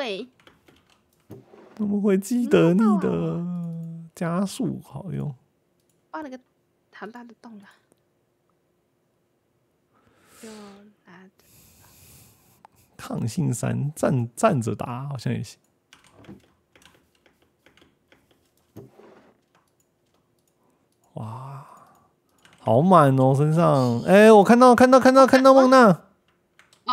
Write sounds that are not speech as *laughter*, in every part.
哎，怎么会记得你的加速好用？挖了个好大的洞啊！就拿抗性三站站着打好像也行。哇，好满哦，身上！哎、我看到看到看到看到梦娜，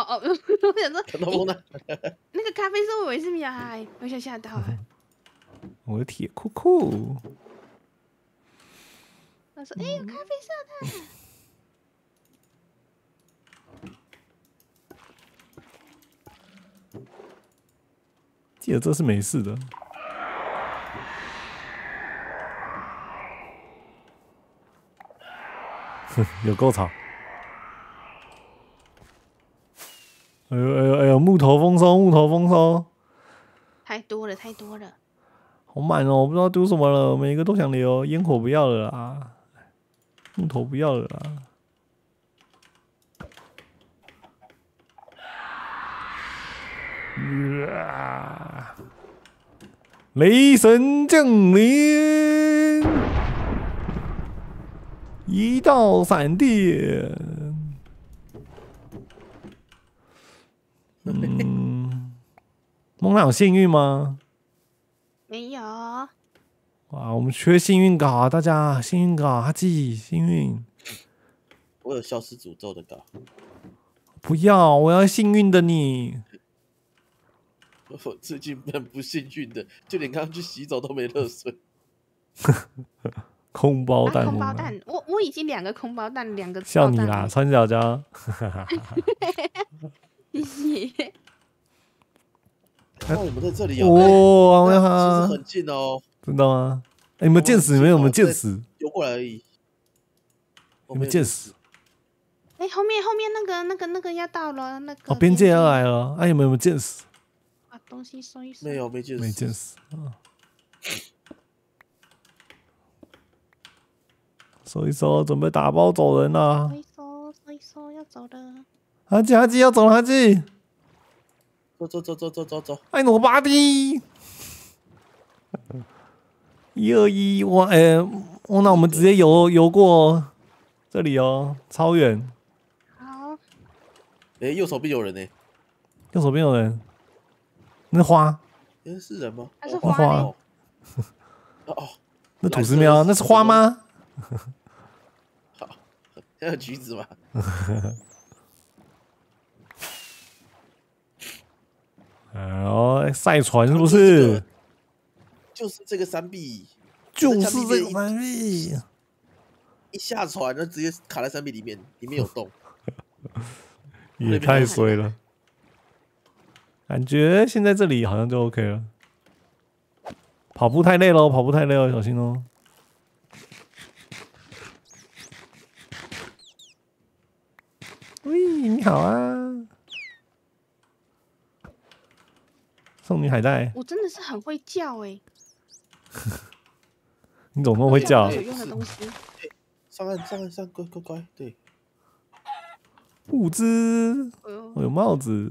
哦哦，*laughs* 我想说那个咖啡色，我以为是米亚海，我想吓到了。*laughs* 我的铁裤裤，他说：“哎、有咖啡色的。*laughs* 记得这是没事的。哼，有够吵！哎呦哎呦哎呦，木头丰收，木头丰收，太多了，太多了。好满哦！我不知道丢什么了，每一个都想留，烟火不要了啊，木头不要了啦。啊雷神降临，一道闪电。嗯，梦娜有幸运吗？没有，哇，我们缺幸运稿啊！大家幸运稿，哈记幸运，我有消失诅咒的稿，不要，我要幸运的你。*laughs* 我最近很不幸运的，就连刚刚去洗澡都没热水。空包啊蛋，空包蛋，我我已经两个空包蛋，两个笑你啦，穿脚脚。*laughs* 谢谢。哦，我们在这里有，哇，其实，很近哦，真的吗？哎，你们见死？你们有没有见死？游过来而已。有没有见死？哎、后面后面那个那个那个要到了，那个哦，边界要来了。哎，有没有见死？把东西收一收。没有，没见，没见。死啊！收一收，准备打包走人啦收！一收，收一收，要走了。哈记哈记要走了，哈记，走走走走走走。走，爱努巴蒂，一二一，哇，哎、哦，那我们直接游游过这里哦，超远，好，哎，右手边有人呢，右手边有人，那是花，哎，是人吗？那是哦花。哦。哦哦，那土司喵，那是花吗？好还有橘子吗？*laughs* 哦，赛船是不是？就是这个山壁，就是这个山壁，一下船，那直接卡在山壁里面，里面有洞。也太衰了。感觉现在这里好像就 OK 了。跑步太累了，跑步太累了，小心哦。喂，你好啊！送你海带，我真的是很会叫哎、*laughs* 你怎么那么会叫啊有？用的东西。上岸，上岸，上，乖乖乖，对，物资，我有帽子，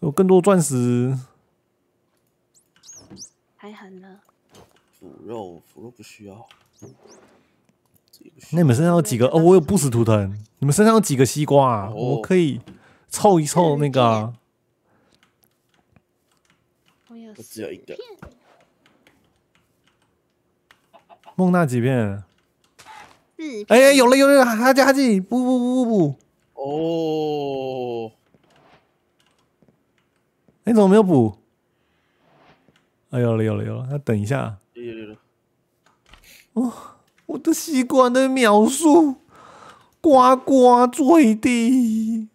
有更多钻石。太狠了，腐肉，腐肉不需要。那你们身上有几个？哦，我有不死图腾。你们身上有几个西瓜啊？哦我可以凑一凑那个啊。我有我只有一个。梦娜几片？四哎、哎，有了有了，哈记哈记，不不不不不，哦，哎，怎么没有补？哎，有了有了有了，那等一下，有有有有，我的吸管的秒数，呱呱坠地，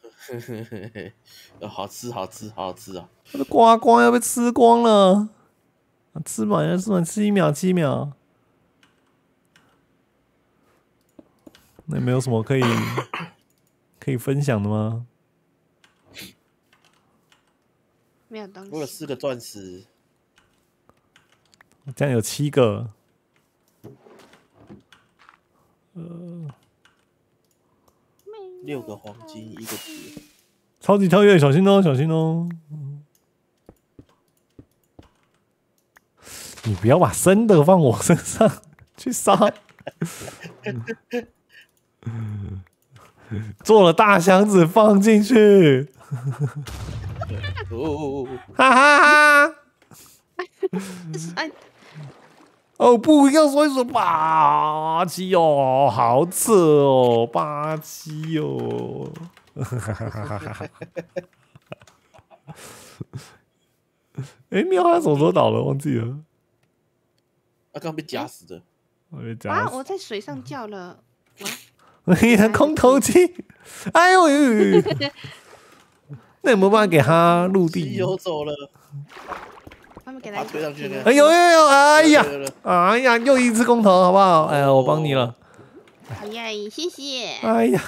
嘿嘿嘿嘿，呃好吃，好吃，好吃啊！我的呱呱要被吃光了。啊吃满了，吃满，吃一秒，七秒。那没有什么可以可以分享的吗？没有东西。我有四个钻石，这样有七个，呃六个黄金，一个铁。超级跳跃，小心哦，小心哦。你不要把生的放我身上 *laughs* 去杀。做了大箱子放进去，哈哈哈！哎，哦不，要说一说霸气哦，好扯哦，霸气哦！*laughs* 哎，喵，他什么时候倒了？忘记了，他刚被夹死的，我被夹哇，死我在水上叫了，*laughs* 你的空投机，*laughs* 哎呦呦呦！*laughs* 那有没有办法给他陆地？游走了，他们给他推上去那个哎呦呦呦！哎呀哎呀，又一次空投，好不好？哎呀，我帮你了。哎呀，谢谢。哎呀，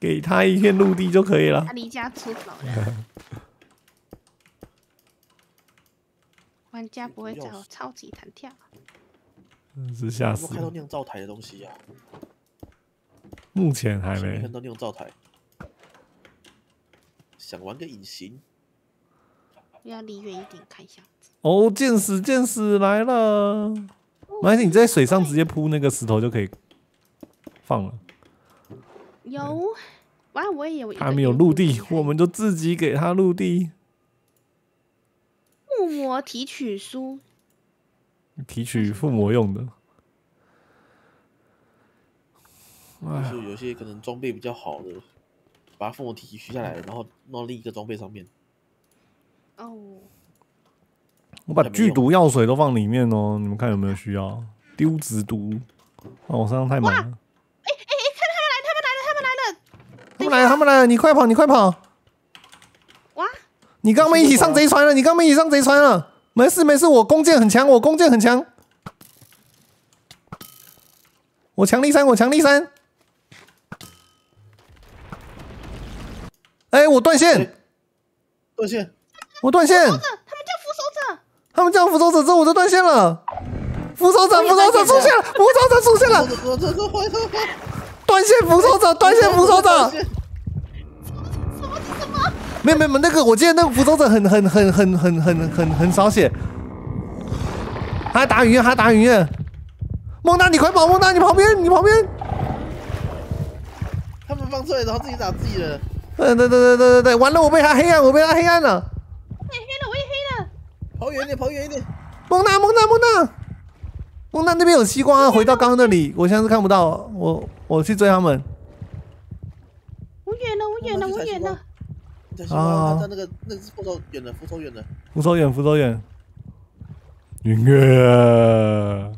给他一片陆地就可以了他。离家出走了。玩家不会找超级弹跳，真是吓死了！有没有看到酿造台的东西啊？目前还没没看。到酿造台，想玩个隐形，要离远一点看一下。哦，见识见识来了！没关系，你在水上直接铺那个石头就可以放了。有，哇，我也有。他没有陆地，我们就自己给他陆地。附魔提取书，提取附魔用的。哎，就有些可能装备比较好的，把父母提取下来，然后弄到另一个装备上面。哦，我把剧毒药水都放里面哦，你们看有没有需要？丢子毒，哦，我身上太满了。哎哎，哎他们来了，他们来了，他们来了。他们来了，他们来了！你快跑，你快跑！哇，你跟他们一起上贼船了，你跟他们一起上贼船了。没事没事，我弓箭很强，我弓箭很强。我强力三，我强力三。哎，我断线，断线，我断线。这他们叫扶手者，他们叫扶手者之后，我就断线了。扶手者，扶手者出现了，扶手者出现了！断线扶手者，断线扶手者。没有没有，没那个我记得那个福州者很很很很很很很很少血。他还打雨燕，他还打雨燕。孟娜，你快跑！孟娜，你旁边，你旁边。他们放出来，然后自己打自己人。对对对对对对对，完了，我被他黑暗，我被他黑暗了。我也黑了，我也黑了。跑远一点，跑远一点。孟娜，孟娜，孟娜，孟娜那边有西瓜，回到刚刚那里，我现在是看不到。我我去追他们。我远了，我远了，我远了。你在西啊瓜，他那个那个是扶手远了，扶手远了。扶手远，扶手远。音乐。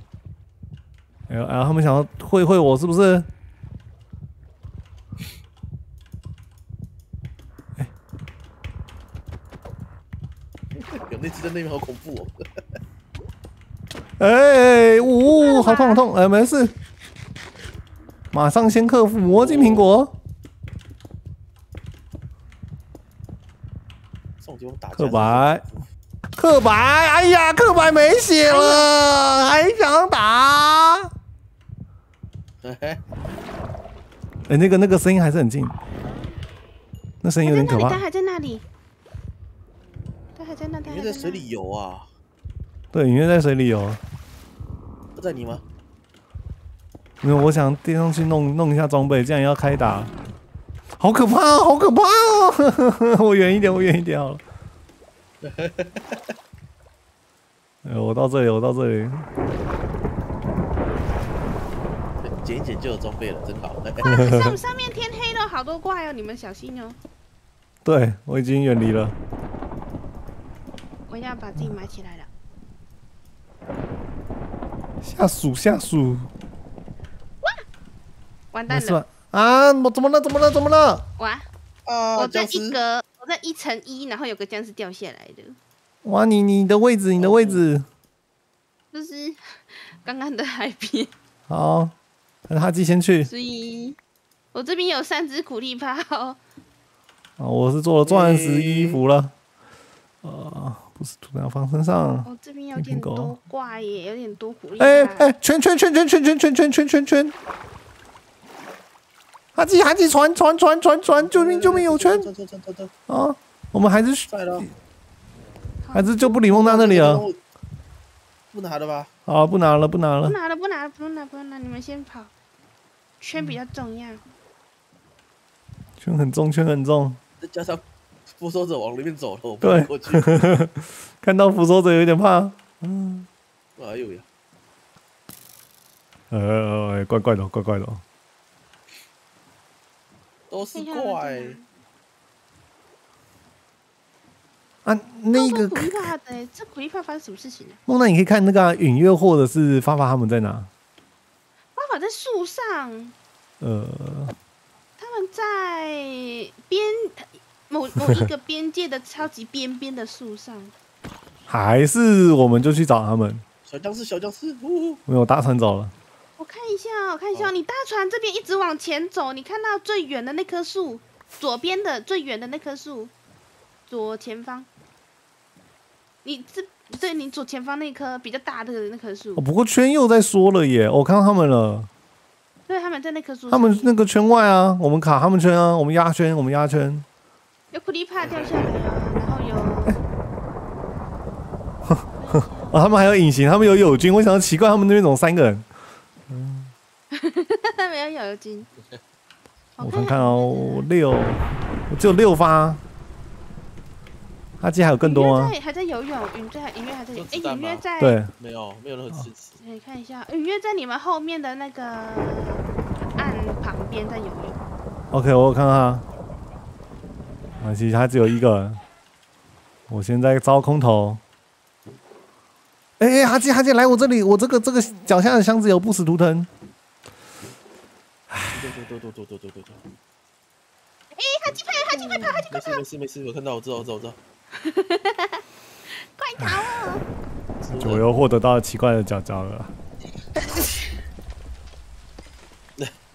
哎呦，哎呦，他们想要会会我是不是？有那只在那边好恐怖哦。*laughs* 哎，呜、好痛好痛！哎，没事，马上先克服魔晶苹果。这种地方打架刻白，刻白，哎呀，刻白没血了，还想打？哎，哎，那个那个声音还是很近，那声音有点可他怕。还在那里，他还在那里，他还在那，你在水里游啊？对，因为在水里游，不在你吗？没有我想垫上去弄弄一下装备，这样要开打，好可怕哦，好可怕哦！*laughs* 我远一点，我远一点好了。*laughs* 哎，我到这里，我到这里。捡一捡就有装备了，真好。*laughs* 上上面天黑了，好多怪哦，你们小心哦。对我已经远离了。我要把自己埋起来了。下属下属，哇完蛋了？啊，我怎么了？怎么了？怎么了？哇！啊，我在一格，一乘一，然后有个僵尸掉下来的，哇，你你的位置，你的位置，就是刚刚的海边，好，那哈基先去。所以我这边有三只苦力怕哦。啊，我是做了钻石衣服了。呃，不是涂在放身上。我这边有点多怪耶，有点多苦力哎怕。哎，圈圈圈圈圈圈圈圈圈圈圈。哈基哈基传传传传传，救命救命有圈，啊！我们还是在了。还是就不理梦娜那里了。不拿了吧？好，不拿了，不拿了。不拿了，不拿了，不用拿，不用拿，你们先跑，圈比较重要。圈很重，圈很重。再加上复仇者往里面走了，我不对能过去。看到复仇者有点怕。嗯哎呦呀！呃，怪怪的，怪怪的。都是怪啊，那个苦力怕的欸，这苦力怕发生什么事情了？梦娜，你可以看那个啊允月或者是发发他们在哪？发发在树上，呃，他们在边某某一个边界的超级边边的树上。还是我们就去找他们？小僵尸，小僵尸！没有大船走了。我看一下哦，我看一下哦，你大船这边一直往前走，你看到最远的那棵树，左边的最远的那棵树，左前方。你这对你左前方那棵比较大的那棵树哦，，不过圈又在说了耶，我看到他们了，对，他们在那棵树。他们那个圈外啊，我们卡他们圈啊，我们压圈，我们压圈。有苦力怕掉下来啊，然后有哦，*laughs* 他们还有隐形，他们有友军，我想到奇怪，他们那边怎么三个人？没有有金。*laughs* 我看看哦，六，我只有六发。阿基还有更多吗？还在游泳，云在，隐约还在游，哎，有子弹吗允月在，对，没有，没有任何支持。可以看一下，隐约在你们后面的那个岸旁边在游泳。OK，我看看。啊，其实他只有一个。我现在招空投。哎哎，哈基哈基，来我这里，我这个这个脚下的箱子有不死图腾。对对对对对对对对对。哎，哈基快，哈基快跑，哈基没事没事没事，我看到，我知道我知道我知道。快逃哦！我又获得到奇怪的脚脚了。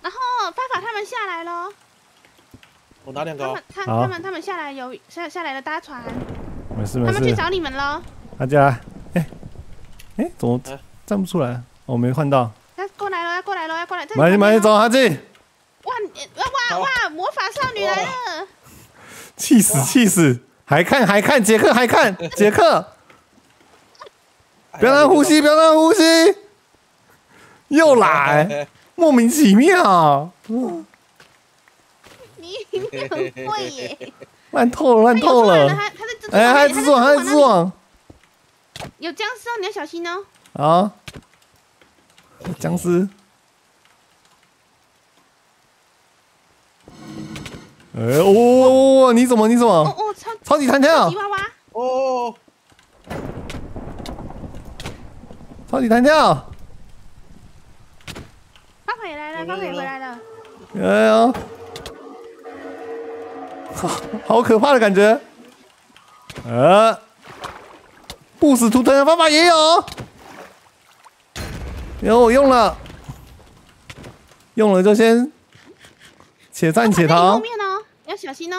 然后发法他们下来喽，我拿两个哦他们，他他们他们下来游下下来了搭船，没事没事，他们去找你们喽。哈基来。哎哎，怎么哎站不出来？我没换到。要过来了，要过来了，要过来！这里马上马上旁边哦走，哈基。哇你哇哇哇！魔法少女来了！气死气死！还看还看，杰克还看杰克，*laughs* 不要让他呼吸，不要让他呼吸，又来，*laughs* 莫名其妙，你你很会耶！烂透了，烂透了，哎，还蜘蛛网，还他在蜘蛛网有僵尸哦，你要小心哦。啊！僵尸。哎哦，你怎么？你怎哦么？哦，超超级弹跳吉，娃娃，哦，超级弹跳！爸爸也来了，爸爸也回来了。哎呀，好 *laughs* 好可怕的感觉。呃，不死图腾的方法也有，有我用了，用了就先且战且逃要小心哦。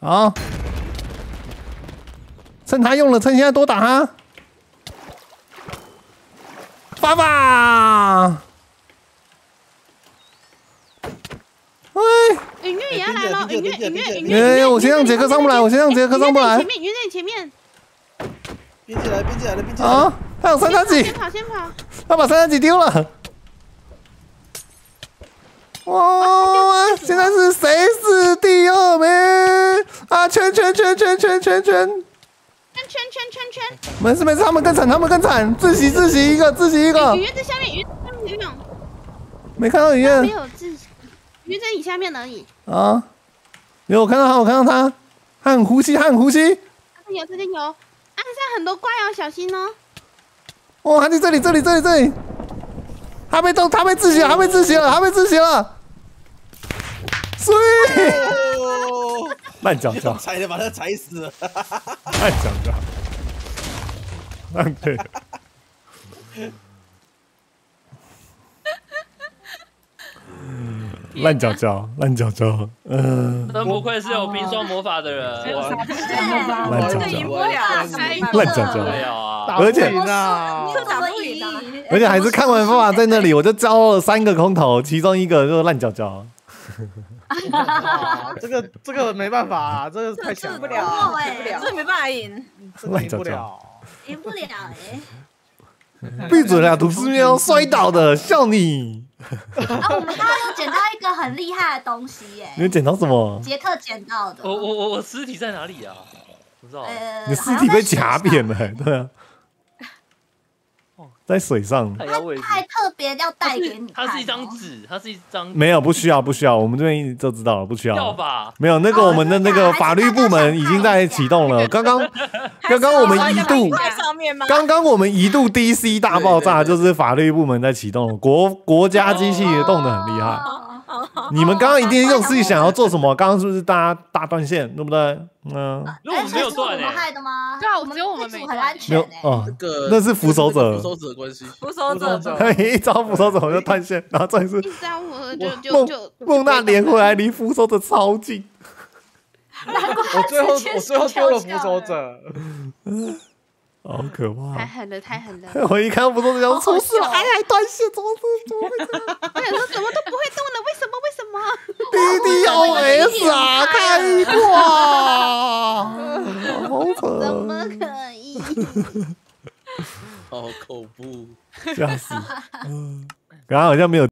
好，趁他用了，趁现在多打他。爸爸，喂。允月也要来了，哎允月允并且并且月允月，哎允月我先让杰克上不来我先让杰克上不来前面允月你前面，编进来，编进来了，编进来。啊，他有三叉戟先，跑先跑。他把三叉戟丢了。哇！现在是谁是第二名？啊！圈圈圈圈圈圈圈！圈圈圈圈圈，没事没事，他们更惨，他们更惨。自习自习一个，自习一个允。月在下面，允月在下面游泳，没看到雨没燕有自，允月在你下面而已。啊？有我看到他，我看到他，他很呼吸，他很呼吸。这里有这里有，岸上很多怪哦，小心哦。哦，他在这里，这里，这里，这里。他被动，他被自习了，他被自习了，他被自习了。所以哦，烂脚脚，踩的？把他踩死。了。烂脚脚，烂对。烂脚脚，烂脚脚，嗯、真不愧是有冰霜魔法的人，烂脚脚，赢不了，烂脚啊，而且呢你打不赢啊！而且还是看完方法在那里，我就交了三个空投，其中一个就是烂脚脚。啊 *laughs* 这个这个没办法啊，*laughs* 这个太强了，不了，哎赢不了，这没办法赢，这个赢不了。赢不了哎、闭嘴啦！吐司喵摔倒的，笑你。啊，我们刚刚有捡到一个很厉害的东西耶，你捡到什么？杰克捡到的。我我我我尸体在哪里啊？不知道。呃，你尸体被夹扁了、对啊。在水上，太要位置他还特别要带给你它是一张纸，它是一张没有不需要不需要，我们这边就知道了，不需要要。吧？没有那个哦我们的那个法律部门已经在启动了，刚刚 *laughs* 刚刚我们一度？刚刚我们一度 DC 大爆炸，就是法律部门在启动，国国家机器也动得很厉害。哦 *laughs* 你们刚刚一定用自己想要做什么？刚刚是不是大家大断线，对不对？嗯，如果我们没有断哎，是我们哎，害的吗？对啊我们只有我们这组没很安全没有哎。哦这，个那是扶手者扶手者的关系。扶手者 *laughs* 一招扶手者就断线，然后再是一招我就就梦就梦娜连回来离扶手者超近，我最后我最后丢了扶手者，好可怕太！狠了，太狠了！*laughs* 我一看扶手者想出事了，还还断线，怎么是怎么会这样我想说怎么都不会动了，为什么？为什么？？*laughs* DDoS 啊，*laughs* 开挂，好怎么，可以？好恐怖。吓死！嗯刚刚好像没有。